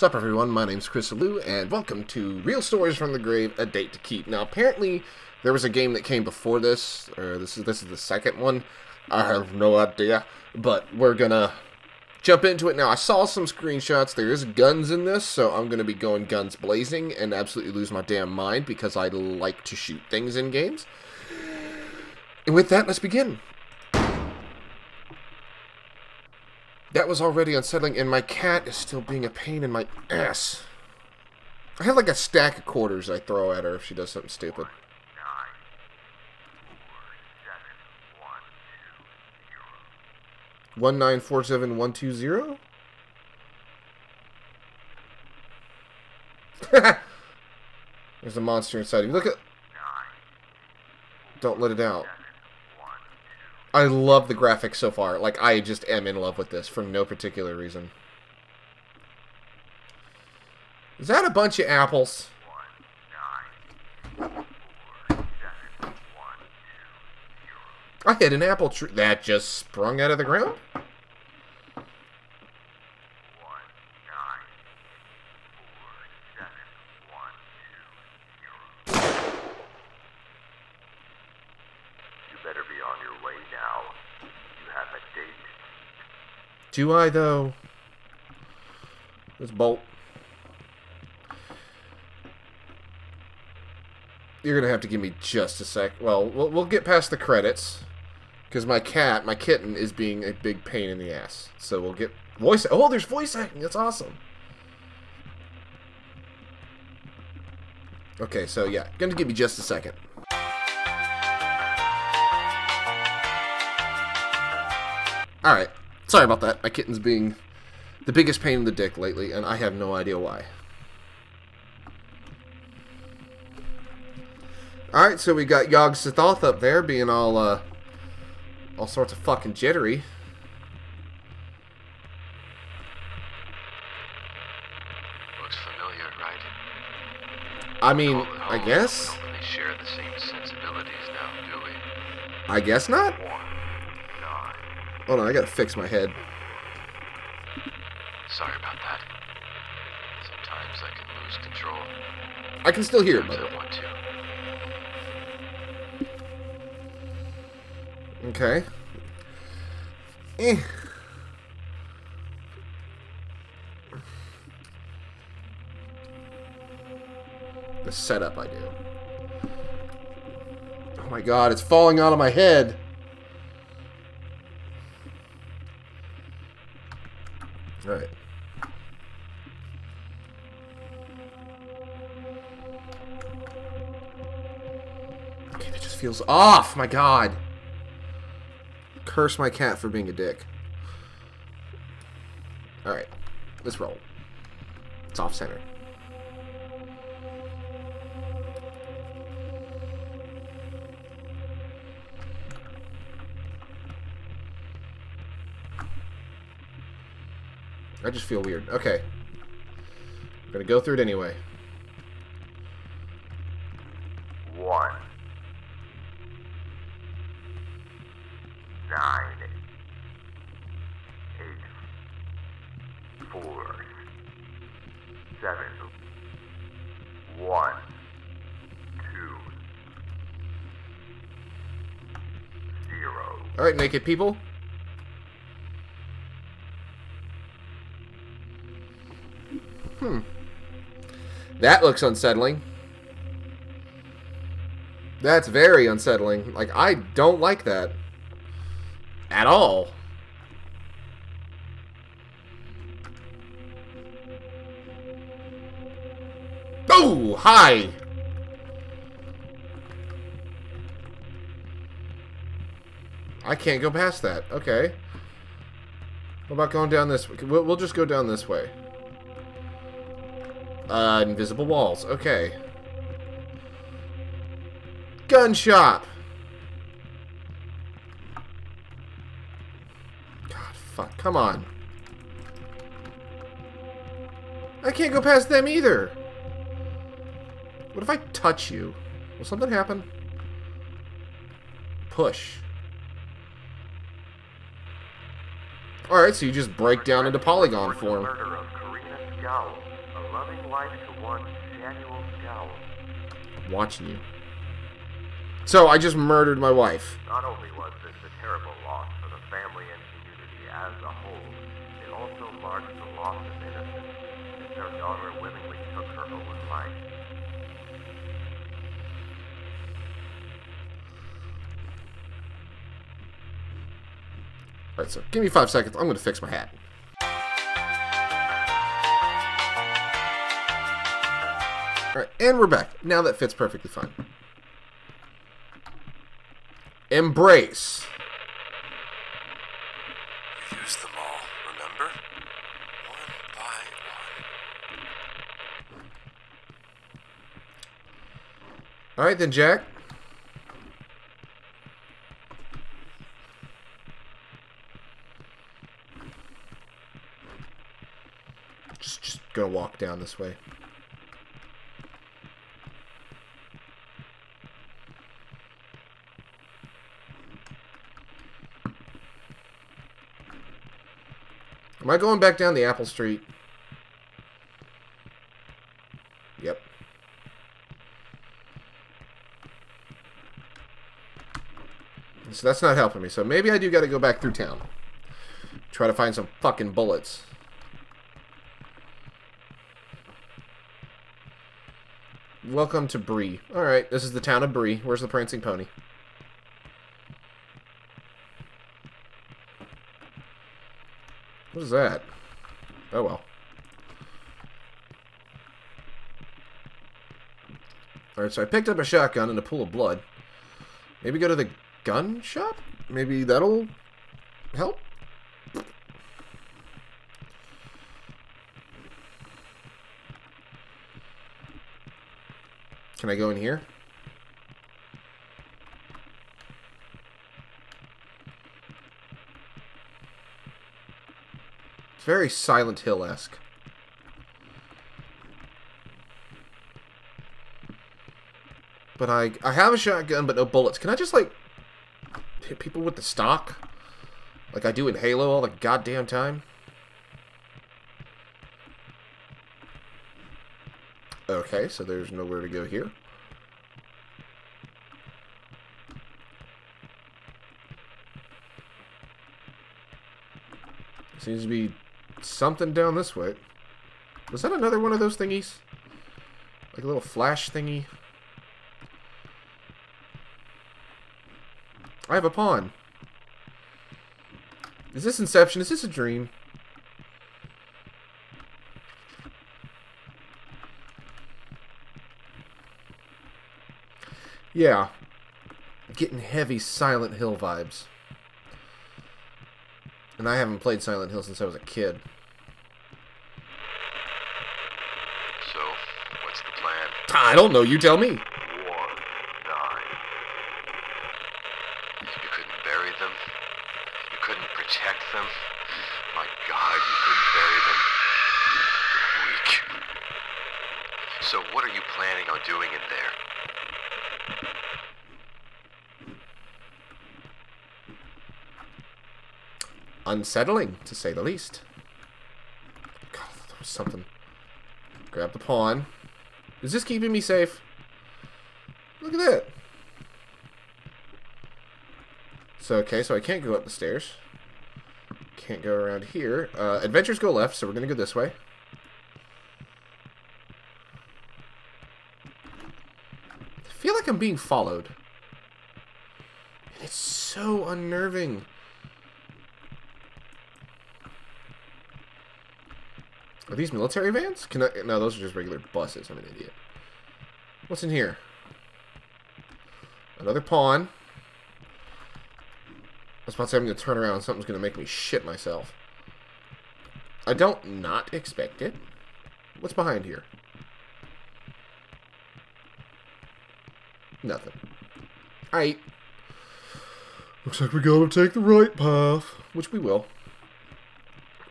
Sup everyone, my name's Chris Alou, and welcome to Real Stories from the Grave, A Date to Keep. Now apparently, there was a game that came before this, or this is this is the second one. I have no idea, but we're gonna jump into it now. I saw some screenshots, there is guns in this, so I'm gonna be going guns blazing and absolutely lose my damn mind because I like to shoot things in games. And with that, let's begin. That was already unsettling, and my cat is still being a pain in my ass. I have like a stack of quarters I throw at her if she does something stupid. One nine four seven one two zero. There's a monster inside of you. Look at. Don't let it out. I love the graphics so far. Like, I just am in love with this for no particular reason. Is that a bunch of apples? I hit an apple tree that just sprung out of the ground? Do I, though? Let's bolt. You're going to have to give me just a sec. Well, well, get past the credits. Because my cat, my kitten, is being a big pain in the ass. So we'll get voice... Oh, there's voice acting. That's awesome. Okay, so yeah. Going to give me just a second. Alright. Sorry about that. My kitten's being the biggest pain in the dick lately, and I have no idea why. Alright, so we got Yog Sothoth up there being all, uh, all sorts of fucking jittery. Looks familiar, right? I mean, I guess? They share the same sensibilities now, do we? I guess not? Hold on, I gotta fix my head. Sorry about that. Sometimes I can lose control. I can still hear it, by the way. I want to. Okay. Eh. The setup I do. Oh my god, it's falling out of my head. Feels off, my god. Curse my cat for being a dick. Alright, let's roll. It's off center. I just feel weird. Okay. I'm gonna go through it anyway. One. Naked people. Hmm. That looks unsettling. That's very unsettling. Like, I don't like that. At all. Oh, hi! I can't go past that. Okay. What about going down this way? We'll, we'll just go down this way. Uh, invisible walls. Okay. Gun shop. God, fuck. Come on. I can't go past them either. What if I touch you? Will something happen? Push. Alright, so you just break down into polygon form. Murder of Karina Scowl. loving wife to one Samuel Scowl. Watching you. So I just murdered my wife. Not only was this a terrible loss for the family and community as a whole, it also marks the loss of innocence, as their daughter willingly took her own life. Alright, so give me five seconds. I'm going to fix my hat. Alright, and we're back. Now that fits perfectly fine. Embrace. You used them all, remember? One by one. Alright then, Jack. Just, just gonna walk down this way. Am I going back down the Apple Street? Yep. So that's not helping me. So maybe I do got to go back through town. Try to find some fucking bullets. Welcome to Bree. Alright, this is the town of Bree. Where's the prancing pony? What is that? Oh well. Alright, so I picked up a shotgun and a pool of blood. Maybe go to the gun shop? Maybe that'll help? Can I go in here? It's very Silent Hill-esque. But I I have a shotgun, but no bullets. Can I just, like, hit people with the stock? Like I do in Halo all the goddamn time? Okay, so there's nowhere to go here. Seems to be something down this way. Was that another one of those thingies? Like a little flash thingy? I have a pawn. Is this Inception? Is this a dream? Yeah. Getting heavy Silent Hill vibes. And I haven't played Silent Hill since I was a kid. So, what's the plan? I don't know, you tell me. One nine. You couldn't bury them? You couldn't protect them? My god, you couldn't bury them? You're weak. So what are you planning on doing in there? Unsettling, to say the least. God, there was something. Grab the pawn. Is this keeping me safe? Look at that. So, okay, so I can't go up the stairs. Can't go around here. Uh, adventures go left, so we're going to go this way. I feel like I'm being followed. And it's so unnerving. These military vans? Can I, no, those are just regular buses. I'm an idiot. What's in here? Another pawn. I was about to say I'm going to turn around. Something's going to make me shit myself. I don't not expect it. What's behind here? Nothing. Alright. Looks like we gotta take the right path. Which we will.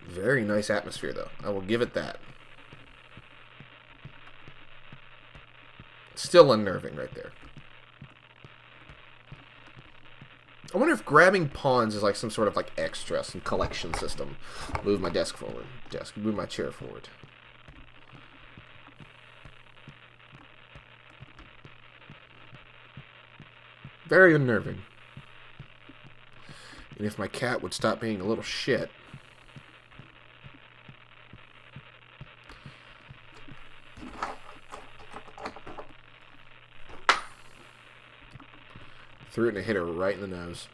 Very nice atmosphere, though. I will give it that. Still unnerving right there. I wonder if grabbing pawns is like some sort of like extra, some collection system. Move my desk forward. Desk. Move my chair forward. Very unnerving. And if my cat would stop being a little shit, Threw it and it hit her right in the nose.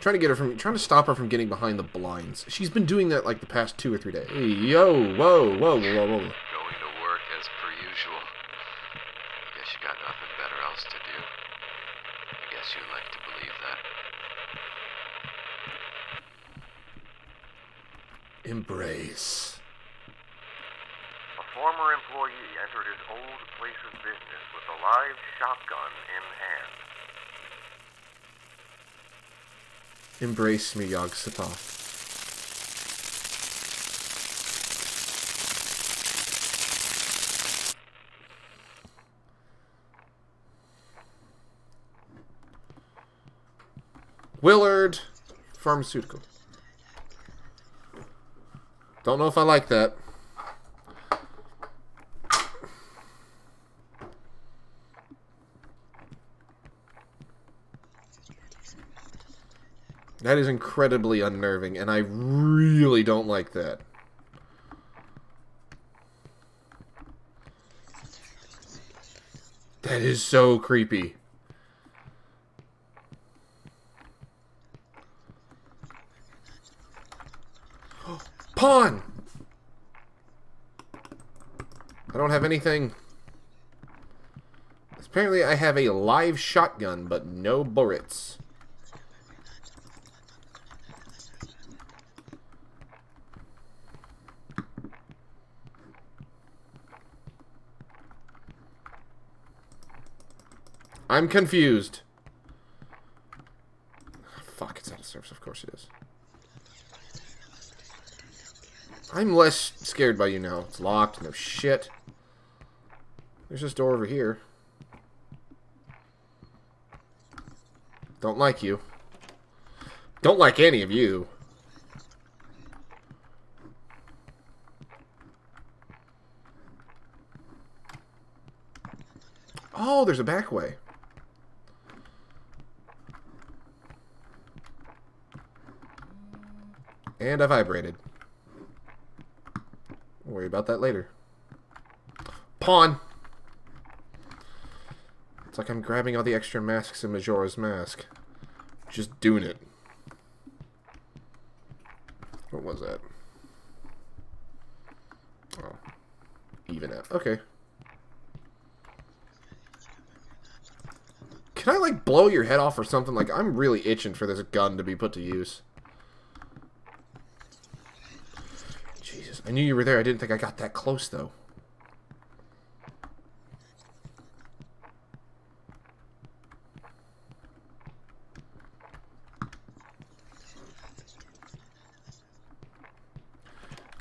Trying to get her from, trying to stop her from getting behind the blinds. She's been doing that like the past two or three days. Hey, yo, whoa, whoa, whoa, whoa. Going to work as per usual. I guess you got nothing better else to do. I guess you like to believe that. Embrace. A former employee entered his old place of business with a live shotgun in hand. Embrace me, Yog Sothoth. Willard Pharmaceutical. Don't know if I like that. That is incredibly unnerving, and I really don't like that. That is so creepy. Pawn! I don't have anything. Apparently I have a live shotgun, but no bullets. I'm confused. Fuck, it's out of service. Of course it is. I'm less scared by you now. It's locked. No shit. There's this door over here. Don't like you. Don't like any of you. Oh, there's a back way. And I vibrated. We'll worry about that later. Pawn! It's like I'm grabbing all the extra masks in Majora's Mask. Just doing it. What was that? Oh. Even out. Okay. Can I, like, blow your head off or something? Like, I'm really itching for this gun to be put to use. Jesus. I knew you were there. I didn't think I got that close, though.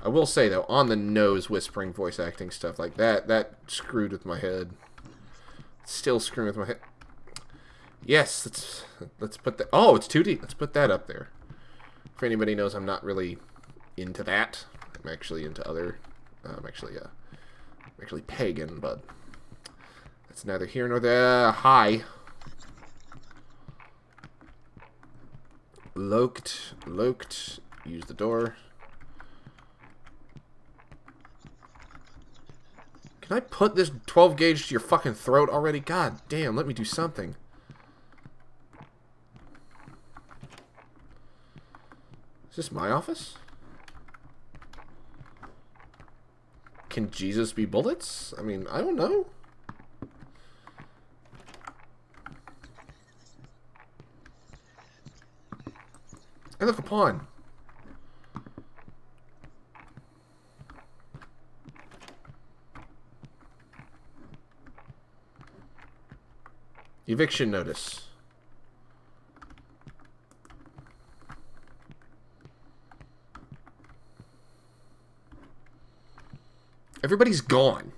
I will say though, on the nose whispering voice acting stuff like that, that screwed with my head. Still screwing with my head. Yes, let's let's put that. Oh, it's 2D. Let's put that up there. If anybody knows, I'm not really into that. I'm actually into other. I'm actually uh, I'm actually pagan, but that's neither here nor there. Hi. Loked, loked. Use the door. Can I put this 12 gauge to your fucking throat already? God damn, let me do something. Is this my office? Can Jesus be bullets? I mean, I don't know. Hey, look, a pawn. Eviction notice. Everybody's gone.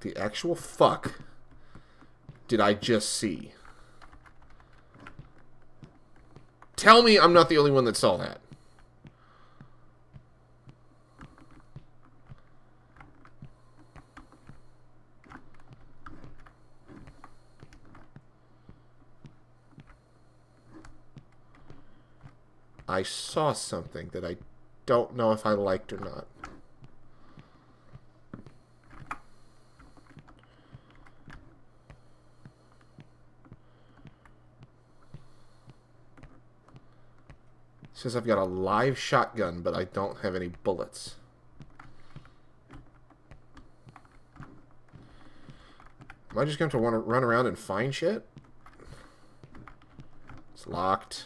The actual fuck did I just see? Tell me I'm not the only one that saw that. I saw something that I don't know if I liked or not. says I've got a live shotgun, but I don't have any bullets. Am I just going to want to run around and find shit? It's locked.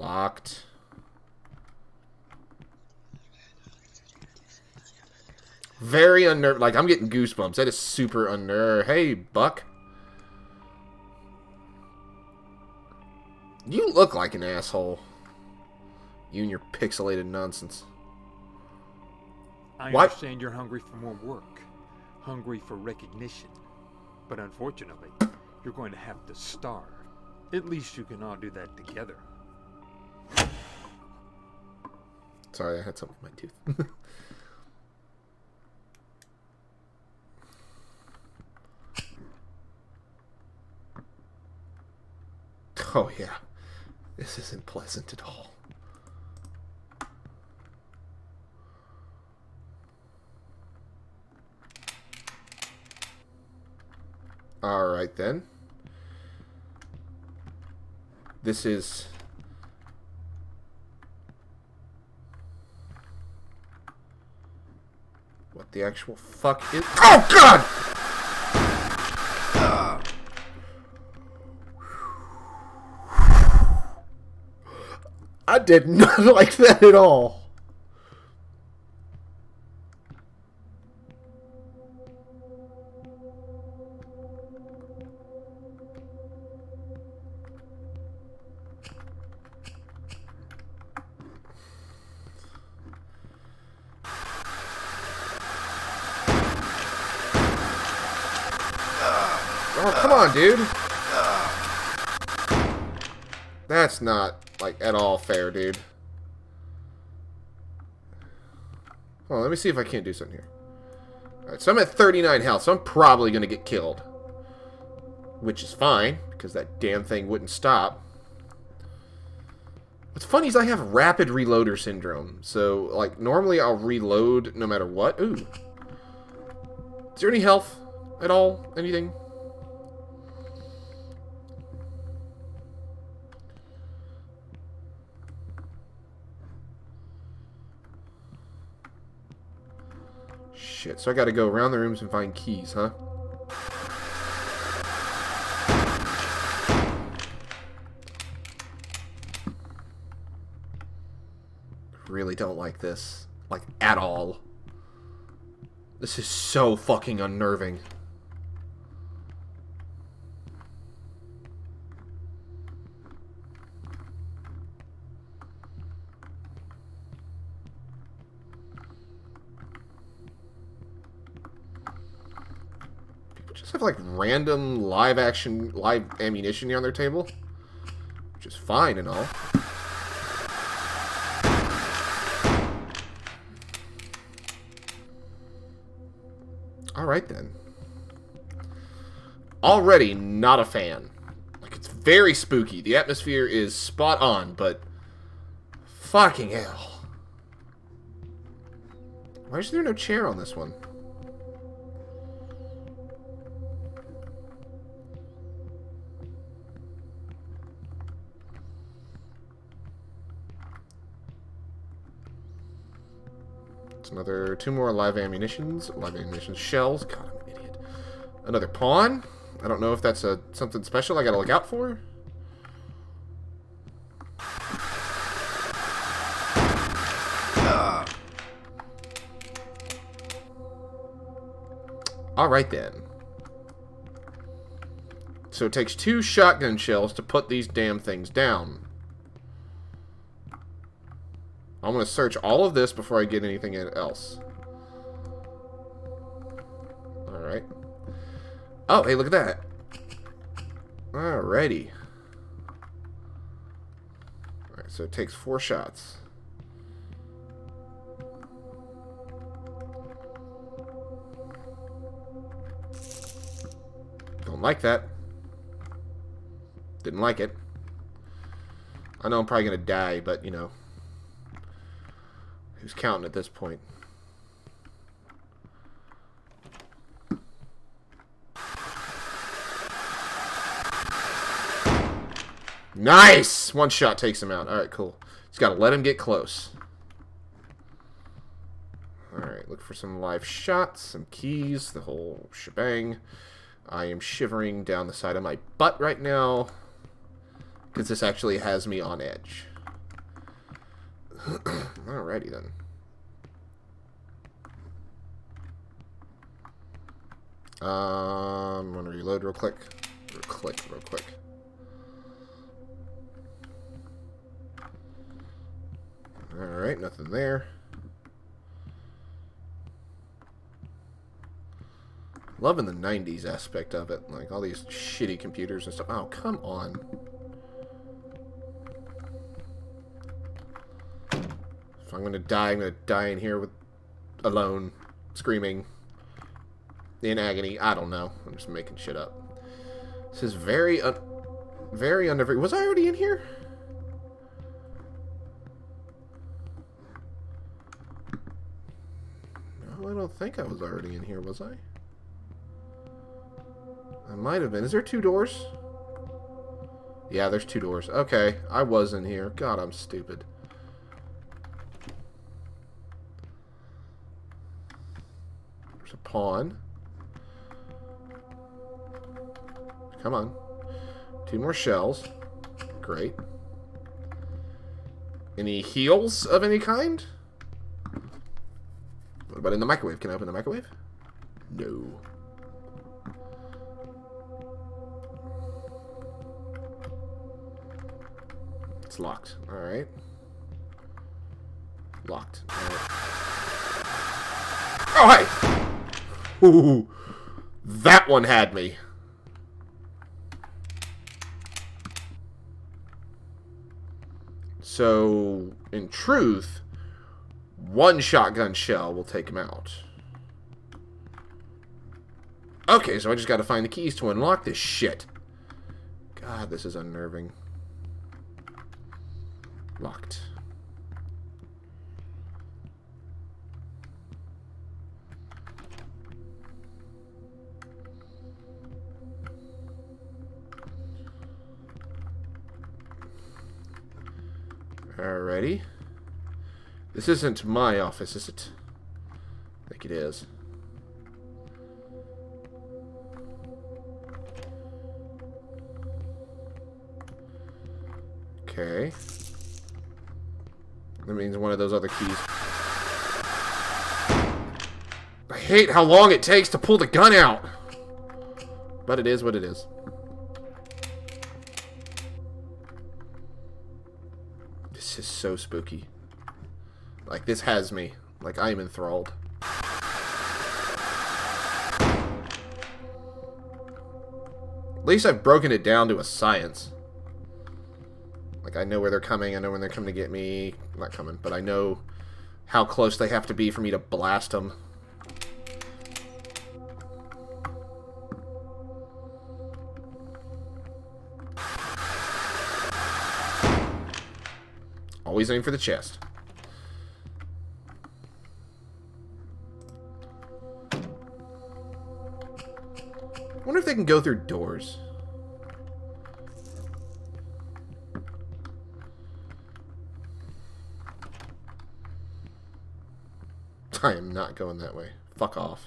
Locked. Very unnerved. Like, I'm getting goosebumps. That is super unnerved. Hey, Buck. You look like an asshole. You and your pixelated nonsense. I What? understand you're hungry for more work, hungry for recognition. But unfortunately, you're going to have to starve. At least you can all do that together. Sorry, I had something in my tooth. oh, yeah. This isn't pleasant at all. Alright then. This is What the actual fuck is. Oh, God! I did not like that at all. See if I can't do something here. Alright, so I'm at 39 health, so I'm probably going to get killed. Which is fine, because that damn thing wouldn't stop. What's funny is I have rapid reloader syndrome. So, like, normally I'll reload no matter what. Ooh. Is there any health at all? Anything? Shit, so I gotta go around the rooms and find keys, huh? Really don't like this. Like, at all. This is so fucking unnerving. Random live action, live ammunition on their table. Which is fine and all. Alright then. Already not a fan. Like, it's very spooky. The atmosphere is spot on, but... Fucking hell. Why is there no chair on this one? Another two more live ammunitions, live ammunition shells. God, I'm an idiot. Another pawn. I don't know if that's a something special I gotta look out for. All right then. So it takes two shotgun shells to put these damn things down. I'm going to search all of this before I get anything else. Alright. Oh, hey, look at that. Alrighty. Alright, so it takes four shots. Don't like that. Didn't like it. I know I'm probably gonna die, but you know, who's counting at this point? Nice! One shot takes him out. Alright, cool. Just gotta let him get close. Alright, look for some live shots, some keys, the whole shebang. I am shivering down the side of my butt right now. Because this actually has me on edge. Alrighty then. Um, I'm gonna reload real quick. Real click real quick. Alright, nothing there. Loving the 90s aspect of it. Like, all these shitty computers and stuff. Oh, come on. I'm gonna die, I'm gonna die in here with... alone. Screaming. In agony. I don't know. I'm just making shit up. This is very... Un very under... Was I already in here? No, I don't think I was already in here, was I? I might have been. Is there two doors? Yeah, there's two doors. Okay, I was in here. God, I'm stupid. There's a pawn. Come on. Two more shells. Great. Any heals of any kind? What about in the microwave? Can I open the microwave? No. It's locked. Alright. Locked. Alright. Oh, hey! Ooh, that one had me. So, in truth, one shotgun shell will take him out. Okay, so I just gotta find the keys to unlock this shit. God, this is unnerving. Locked. Alrighty. This isn't my office, is it? I think it is. Okay. That means one of those other keys. I hate how long it takes to pull the gun out. But it is what it is. This is so spooky. Like, this has me. Like, I am enthralled. At least I've broken it down to a science. Like, I know where they're coming. I know when they're coming to get me. Not coming, but I know how close they have to be for me to blast them. Aim for the chest. wonder if they can go through doors. I am not going that way. Fuck off.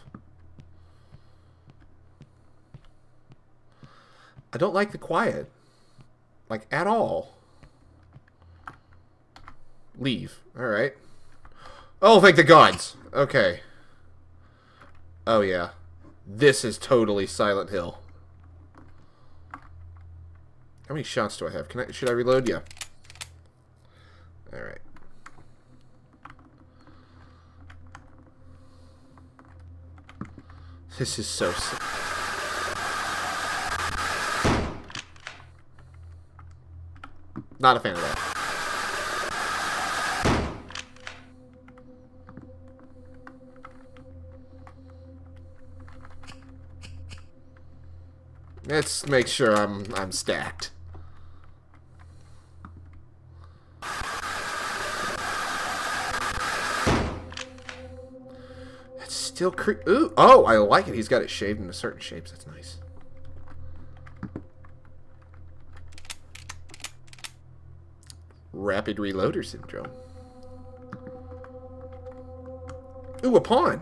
I don't like the quiet. Like, at all. Leave. Alright. Oh, thank the gods! Okay. Oh, yeah. This is totally Silent Hill. How many shots do I have? Can I should I reload? Yeah. Alright. This is so sick. Not a fan of that. Let's make sure I'm I'm stacked. It's still cre- Ooh, oh, I like it. He's got it shaved into certain shapes. That's nice. Rapid reloader syndrome. Ooh, a pawn.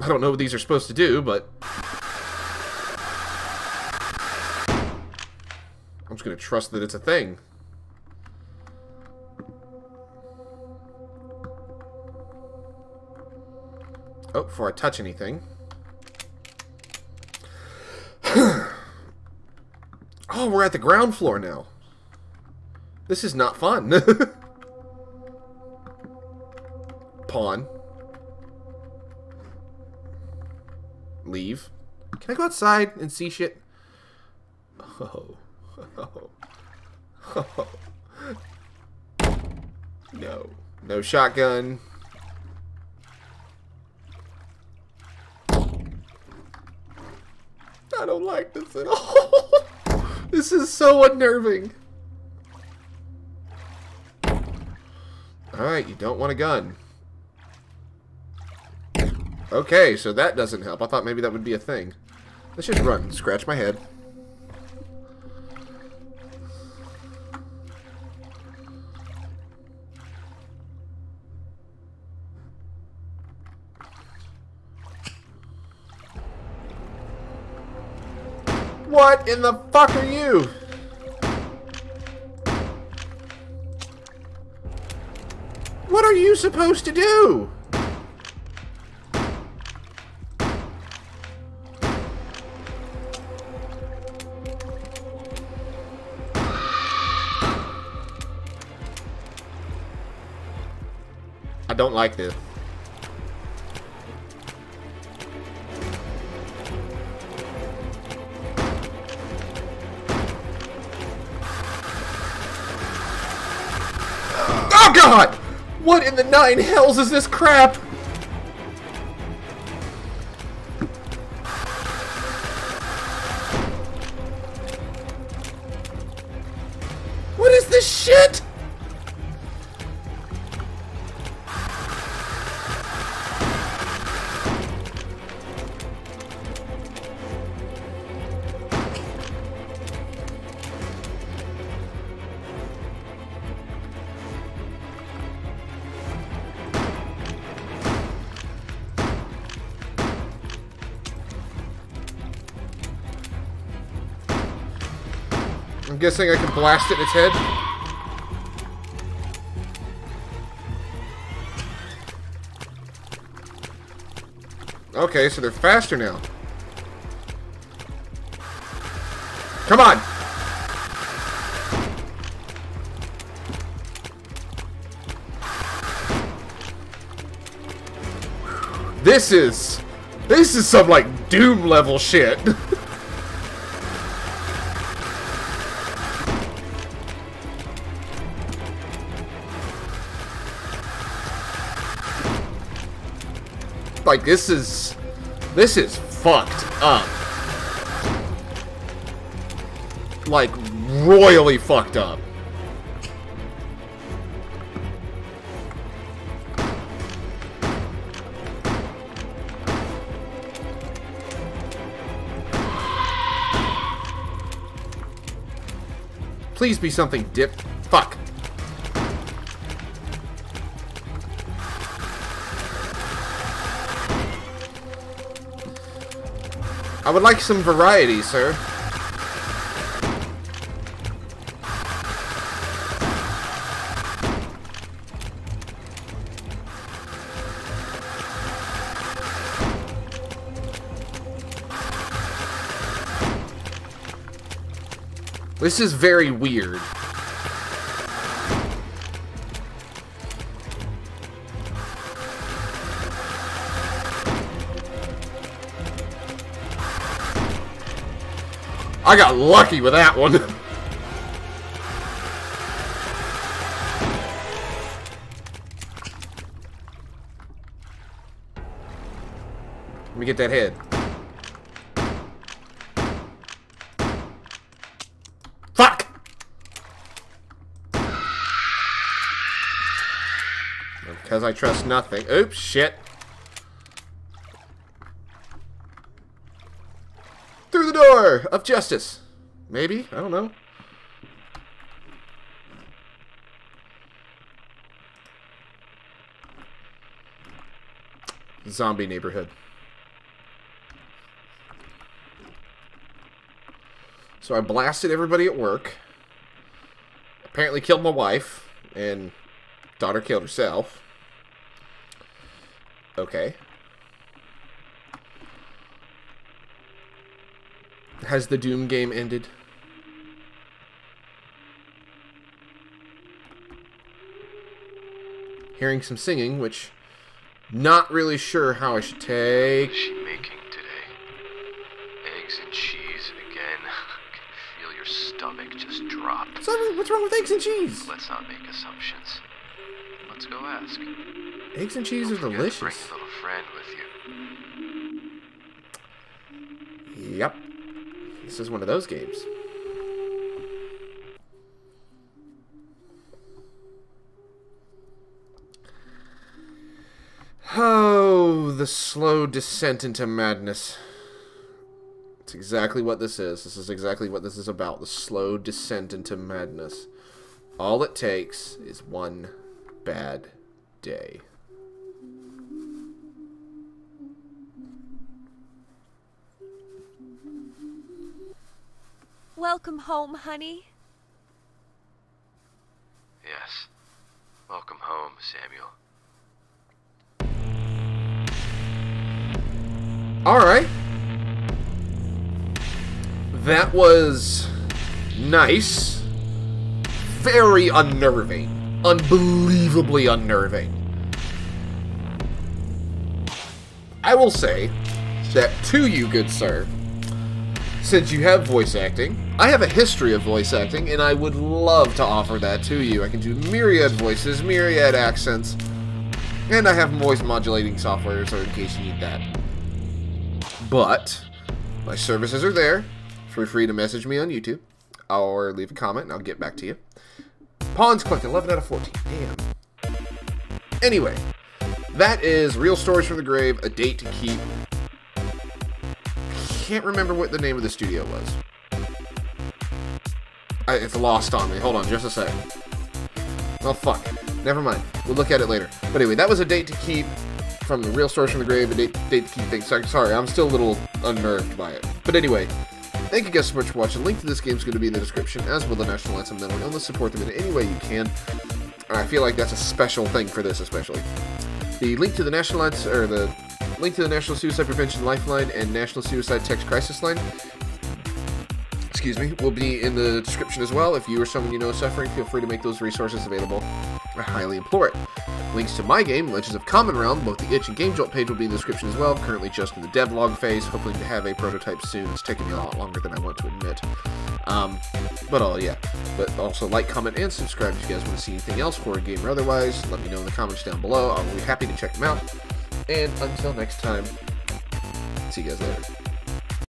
I don't know what these are supposed to do, but just going to trust that it's a thing. Oh, before I touch anything. oh, we're at the ground floor now. This is not fun. Pawn. Leave. Can I go outside and see shit? Oh. Oh. No. No shotgun. I don't like this at all. this is so unnerving. Alright, you don't want a gun. Okay, so that doesn't help. I thought maybe that would be a thing. Let's just run. Scratch my head. What in the fuck are you? What are you supposed to do? I don't like this. God! What in the nine hells is this crap? Guessing I can blast it in its head. Okay, so they're faster now. Come on! This is... This is some, like, Doom level shit. like this is this is fucked up. Like royally fucked up. Please be something dip. I would like some variety, sir. This is very weird. I got lucky with that one. Let me get that head. Fuck! Because I trust nothing. Oops, shit. Door of justice. Maybe? I don't know. Zombie neighborhood. So I blasted everybody at work. Apparently killed my wife. And daughter killed herself. Okay. Has the Doom game ended? Hearing some singing, which not really sure how I should take. is she making today? Eggs and cheese again. I can feel your stomach just drop. Something, what's wrong with eggs and cheese? Let's not make assumptions. Let's go ask. Eggs and cheese are Don't forget to Bring delicious. little friend with you. Yep. This is one of those games. Oh, the slow descent into madness. It's exactly what this is. This is exactly what this is about. The slow descent into madness. All it takes is one bad day. Welcome home, honey. Yes. Welcome home, Samuel. Alright. That was nice. Very unnerving. Unbelievably unnerving. I will say that to you, good sir, since you have voice acting, I have a history of voice acting, and I would love to offer that to you. I can do myriad voices, myriad accents, and I have voice modulating software, so in case you need that. But my services are there. Feel free to message me on YouTube or leave a comment and I'll get back to you. Pawns collected 11 out of 14. Damn. Anyway, that is Real Stories from the Grave, A Date to Keep. Can't remember what the name of the studio was. I, it's lost on me. Hold on just a second. Oh, fuck. Never mind. We'll look at it later. But anyway, that was A Date to Keep from the Real source from the Grave, A Date, date to Keep thing. Sorry, sorry, I'm still a little unnerved by it. But anyway, thank you guys so much for watching. Link to this game is going to be in the description, as will the National Anthem Mental Illness. Support them in any way you can. And I feel like that's a special thing for this, especially. The link to the National Anthem, or the link to the National Suicide Prevention Lifeline and National Suicide Text Crisis Line excuse me, will be in the description as well. If you or someone you know is suffering, feel free to make those resources available. I highly implore it. Links to my game, Legends of Commenrealm, both the Itch and Game Jolt page will be in the description as well. Currently just in the devlog phase, hoping to have a prototype soon. It's taking me a lot longer than I want to admit. Um, but all yeah. But also like, comment, and subscribe if you guys want to see anything else for a game or otherwise. Let me know in the comments down below. I'll be happy to check them out. And until next time, see you guys later.